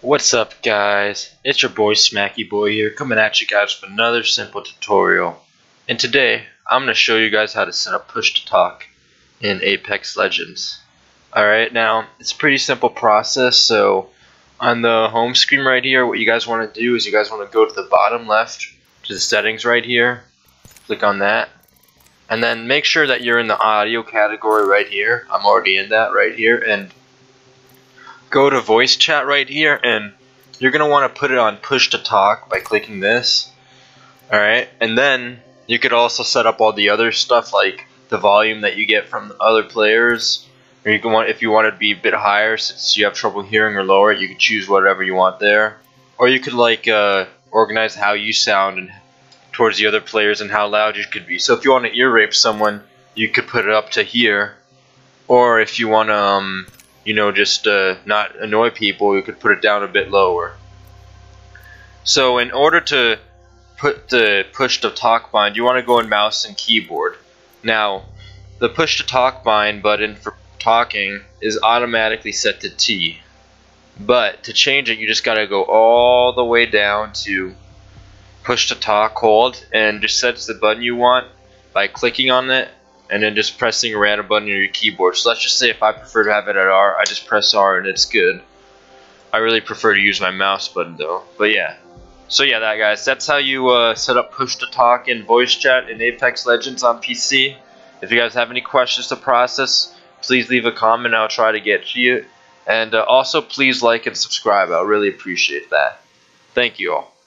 What's up guys, it's your boy Smackyboi here coming at you guys with another simple tutorial. And today I'm going to show you guys how to set up push to talk in Apex Legends. Alright now it's a pretty simple process so on the home screen right here what you guys want to do is you guys want to go to the bottom left to the settings right here click on that and then make sure that you're in the audio category right here. I'm already in that right here and go to voice chat right here and you're going to want to put it on push to talk by clicking this. Alright and then you could also set up all the other stuff like the volume that you get from other players. Or you can want if you want it to be a bit higher since you have trouble hearing or lower it you can choose whatever you want there. Or you could like uh, organize how you sound and towards the other players and how loud you could be. So if you want to ear rape someone you could put it up to here. Or if you want to um, you know, just uh, not annoy people, you could put it down a bit lower. So in order to put the push to talk bind, you want to go in mouse and keyboard. Now, the push to talk bind button for talking is automatically set to T. But to change it, you just got to go all the way down to push to talk hold and just set the button you want by clicking on it and then just pressing a random button on your keyboard. So let's just say if I prefer to have it at R, I just press R and it's good. I really prefer to use my mouse button though. But yeah. So yeah, that guys, that's how you uh, set up push to talk and voice chat in Apex Legends on PC. If you guys have any questions to process, please leave a comment. I'll try to get to you. And uh, also, please like and subscribe. I'll really appreciate that. Thank you all.